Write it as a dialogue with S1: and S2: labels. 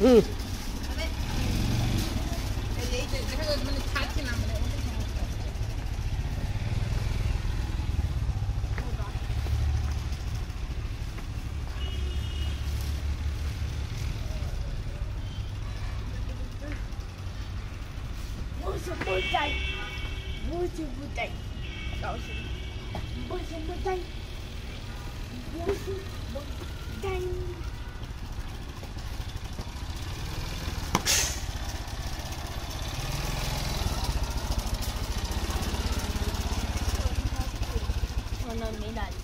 S1: Hmm
S2: Bose buday. Bose buday. Bose buday. Bose buday. Anonimidade.